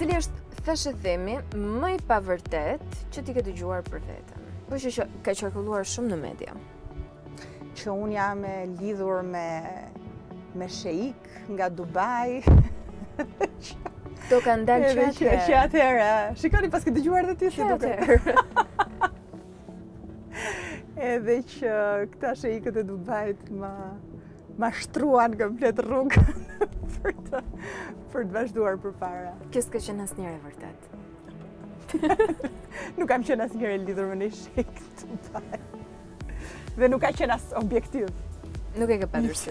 Cili është thashethemi më i pavërtet që ti ke dëgjuar për veten? Po që që ka qarkulluar shumë në media. Që unë jam e lidhur me një sheik nga Dubai. Do ka ndalë që atëherë. Që atëherë. Shiko që e paskam dëgjuar dhe ti si duke. Që atëherë. Edhe që këta sheikët e Dubait ma, Ma shtruan komplet rrugën për të, për të vazhduar përpara. Kjo s'ka qenë asnjëherë e vërtetë. nuk kam qenë asnjëherë e lidhur me ndonjë sheik Dubai. Dhe nuk ka qenë as objektiv. Nuk e ke patur si